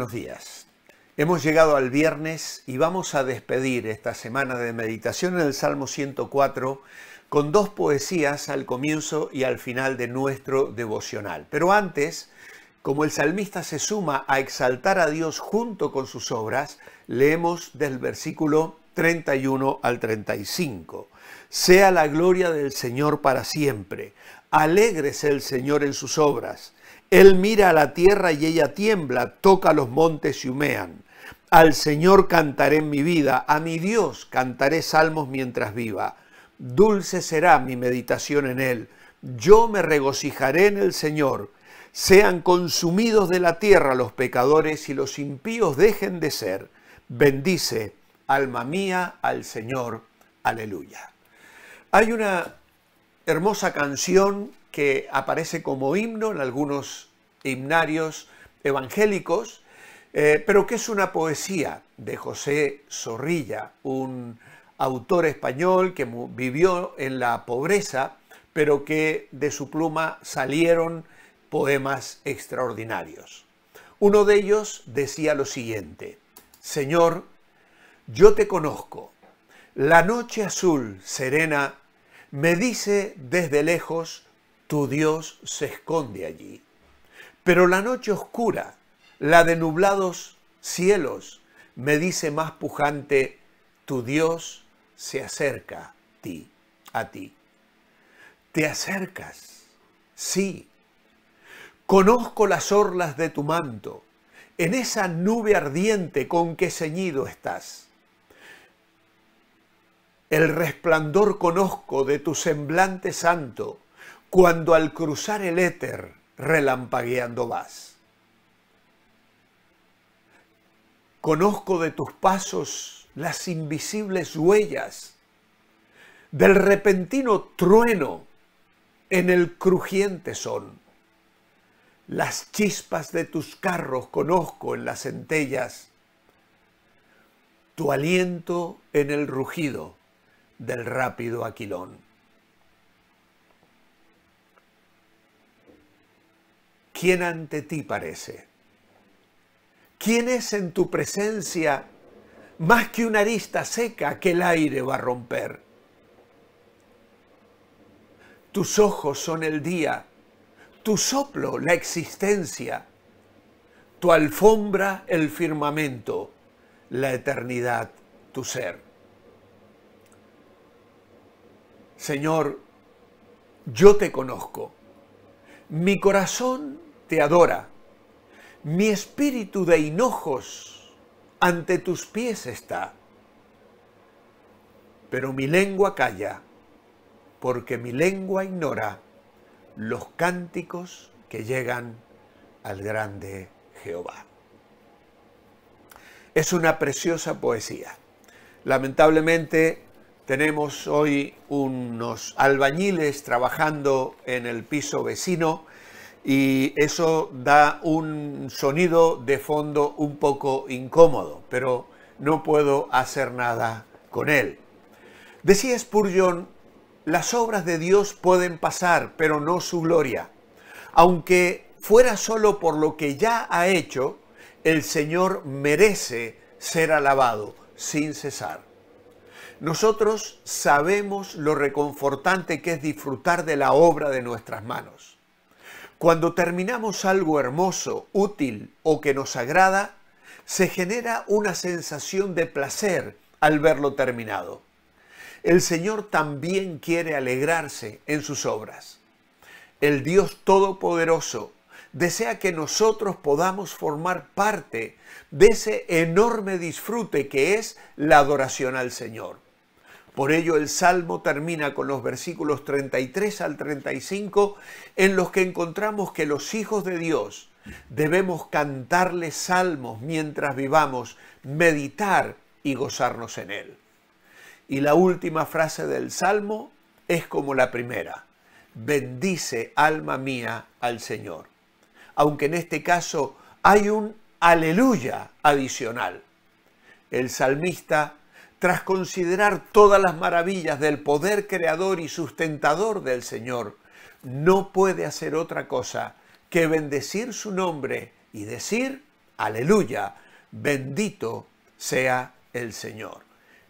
Buenos días. Hemos llegado al viernes y vamos a despedir esta semana de meditación en el Salmo 104 con dos poesías al comienzo y al final de nuestro devocional. Pero antes, como el salmista se suma a exaltar a Dios junto con sus obras, leemos del versículo 31 al 35. Sea la gloria del Señor para siempre. Alégrese el Señor en sus obras. Él mira a la tierra y ella tiembla, toca los montes y humean. Al Señor cantaré en mi vida, a mi Dios cantaré salmos mientras viva. Dulce será mi meditación en Él. Yo me regocijaré en el Señor. Sean consumidos de la tierra los pecadores y los impíos dejen de ser. Bendice, alma mía, al Señor. Aleluya. Hay una hermosa canción que aparece como himno en algunos himnarios evangélicos, eh, pero que es una poesía de José Zorrilla, un autor español que vivió en la pobreza, pero que de su pluma salieron poemas extraordinarios. Uno de ellos decía lo siguiente, Señor, yo te conozco, la noche azul serena me dice desde lejos, tu Dios se esconde allí. Pero la noche oscura, la de nublados cielos, me dice más pujante, tu Dios se acerca a ti, a ti. Te acercas, sí. Conozco las orlas de tu manto, en esa nube ardiente con que ceñido estás. El resplandor conozco de tu semblante santo, cuando al cruzar el éter relampagueando vas. Conozco de tus pasos las invisibles huellas del repentino trueno en el crujiente son. Las chispas de tus carros conozco en las centellas, tu aliento en el rugido del rápido aquilón. ¿Quién ante ti parece? ¿Quién es en tu presencia más que una arista seca que el aire va a romper? Tus ojos son el día, tu soplo la existencia, tu alfombra el firmamento, la eternidad tu ser. Señor, yo te conozco, mi corazón te adora. Mi espíritu de hinojos ante tus pies está. Pero mi lengua calla, porque mi lengua ignora los cánticos que llegan al grande Jehová. Es una preciosa poesía. Lamentablemente tenemos hoy unos albañiles trabajando en el piso vecino y eso da un sonido de fondo un poco incómodo, pero no puedo hacer nada con él. Decía Spurgeon, las obras de Dios pueden pasar, pero no su gloria. Aunque fuera solo por lo que ya ha hecho, el Señor merece ser alabado sin cesar. Nosotros sabemos lo reconfortante que es disfrutar de la obra de nuestras manos. Cuando terminamos algo hermoso, útil o que nos agrada, se genera una sensación de placer al verlo terminado. El Señor también quiere alegrarse en sus obras. El Dios Todopoderoso desea que nosotros podamos formar parte de ese enorme disfrute que es la adoración al Señor. Por ello el Salmo termina con los versículos 33 al 35 en los que encontramos que los hijos de Dios debemos cantarle salmos mientras vivamos, meditar y gozarnos en él. Y la última frase del Salmo es como la primera. Bendice alma mía al Señor. Aunque en este caso hay un aleluya adicional. El salmista tras considerar todas las maravillas del poder creador y sustentador del Señor, no puede hacer otra cosa que bendecir su nombre y decir Aleluya, bendito sea el Señor.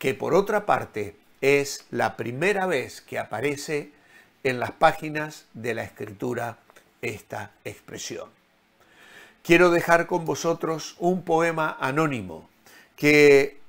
Que por otra parte es la primera vez que aparece en las páginas de la Escritura esta expresión. Quiero dejar con vosotros un poema anónimo que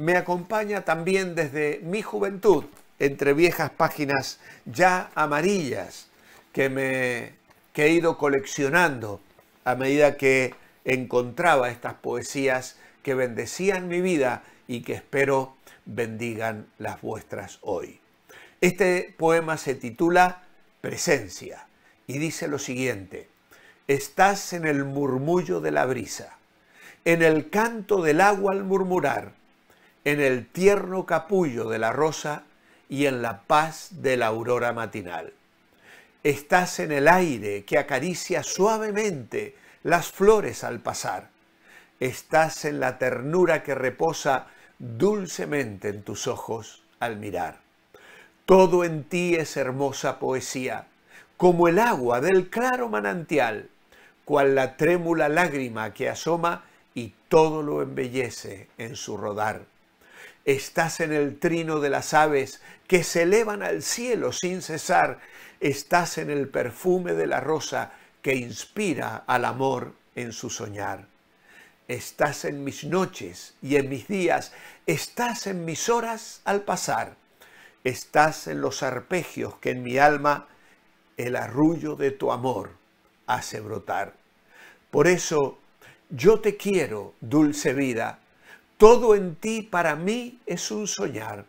me acompaña también desde mi juventud, entre viejas páginas ya amarillas que, me, que he ido coleccionando a medida que encontraba estas poesías que bendecían mi vida y que espero bendigan las vuestras hoy. Este poema se titula Presencia y dice lo siguiente, estás en el murmullo de la brisa, en el canto del agua al murmurar, en el tierno capullo de la rosa y en la paz de la aurora matinal. Estás en el aire que acaricia suavemente las flores al pasar. Estás en la ternura que reposa dulcemente en tus ojos al mirar. Todo en ti es hermosa poesía, como el agua del claro manantial, cual la trémula lágrima que asoma y todo lo embellece en su rodar. Estás en el trino de las aves que se elevan al cielo sin cesar. Estás en el perfume de la rosa que inspira al amor en su soñar. Estás en mis noches y en mis días, estás en mis horas al pasar, estás en los arpegios que en mi alma el arrullo de tu amor hace brotar. Por eso yo te quiero, dulce vida, todo en ti para mí es un soñar.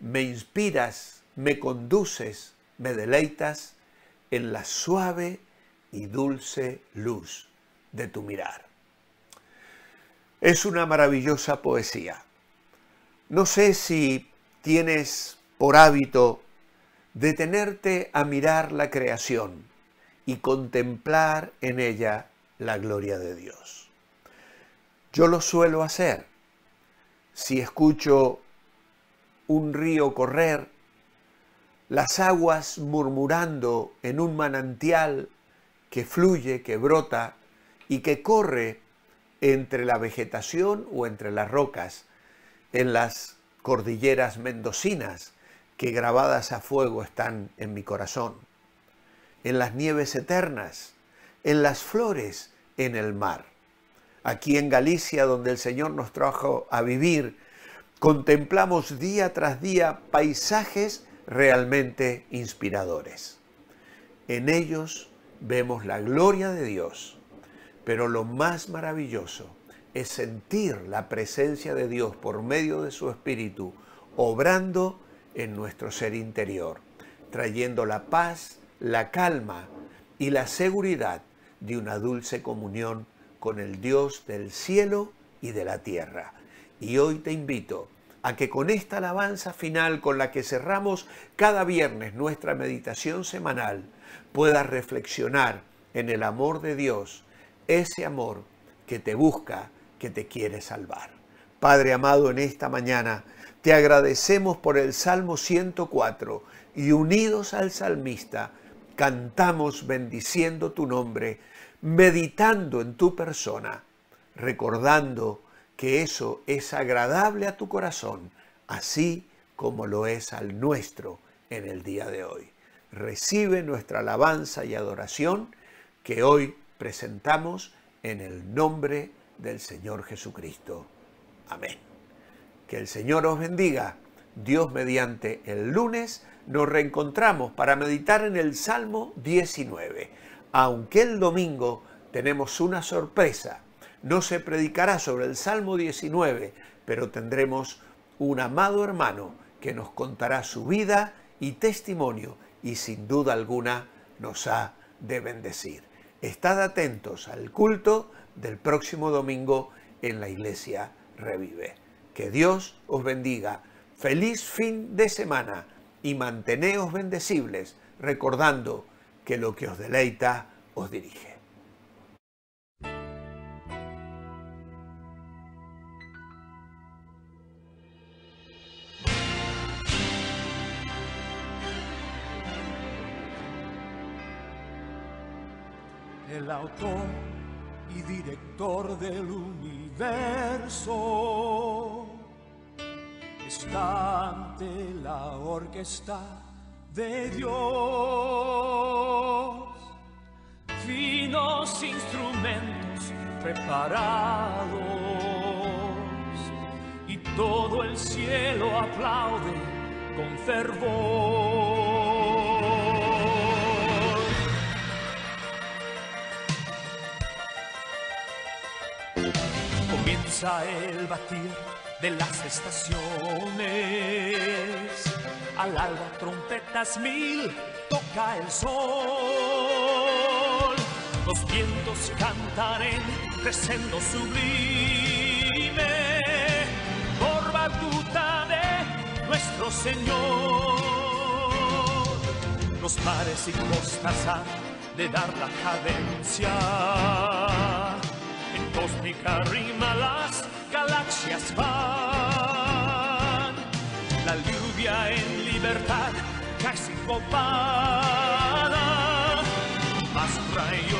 Me inspiras, me conduces, me deleitas en la suave y dulce luz de tu mirar. Es una maravillosa poesía. No sé si tienes por hábito detenerte a mirar la creación y contemplar en ella la gloria de Dios. Yo lo suelo hacer. Si escucho un río correr, las aguas murmurando en un manantial que fluye, que brota y que corre entre la vegetación o entre las rocas, en las cordilleras mendocinas que grabadas a fuego están en mi corazón, en las nieves eternas, en las flores, en el mar. Aquí en Galicia, donde el Señor nos trajo a vivir, contemplamos día tras día paisajes realmente inspiradores. En ellos vemos la gloria de Dios, pero lo más maravilloso es sentir la presencia de Dios por medio de su Espíritu, obrando en nuestro ser interior, trayendo la paz, la calma y la seguridad de una dulce comunión con el Dios del cielo y de la tierra. Y hoy te invito a que con esta alabanza final con la que cerramos cada viernes nuestra meditación semanal, puedas reflexionar en el amor de Dios, ese amor que te busca, que te quiere salvar. Padre amado, en esta mañana te agradecemos por el Salmo 104 y unidos al salmista, cantamos bendiciendo tu nombre, meditando en tu persona, recordando que eso es agradable a tu corazón, así como lo es al nuestro en el día de hoy recibe nuestra alabanza y adoración que hoy presentamos en el nombre del Señor Jesucristo. Amén. Que el Señor os bendiga. Dios mediante el lunes nos reencontramos para meditar en el Salmo 19. Aunque el domingo tenemos una sorpresa. No se predicará sobre el Salmo 19, pero tendremos un amado hermano que nos contará su vida y testimonio y sin duda alguna nos ha de bendecir. Estad atentos al culto del próximo domingo en la iglesia Revive. Que Dios os bendiga. Feliz fin de semana y manteneos bendecibles recordando que lo que os deleita os dirige. el autor y director del universo. Está ante la orquesta de Dios. Finos instrumentos preparados y todo el cielo aplaude con fervor. El batir de las estaciones. Al alba trompetas mil, toca el sol. Los vientos cantan en sublime, por batuta de nuestro Señor. Los mares y costas han de dar la cadencia. Cósmica rima las galaxias van. La lluvia en libertad casi copada. Más rayo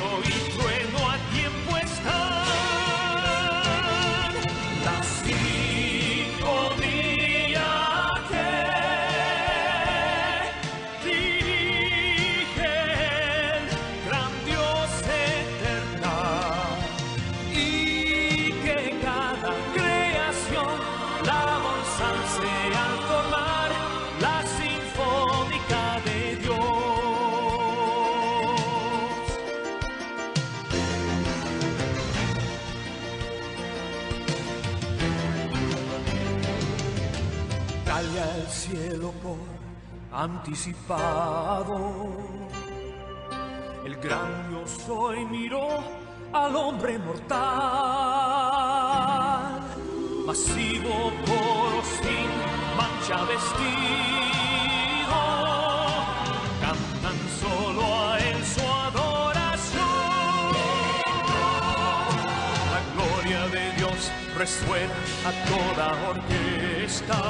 anticipado. El gran yo soy miró al hombre mortal, masivo coro sin mancha vestido, cantan solo a él su adoración. La gloria de Dios resuena a toda orquesta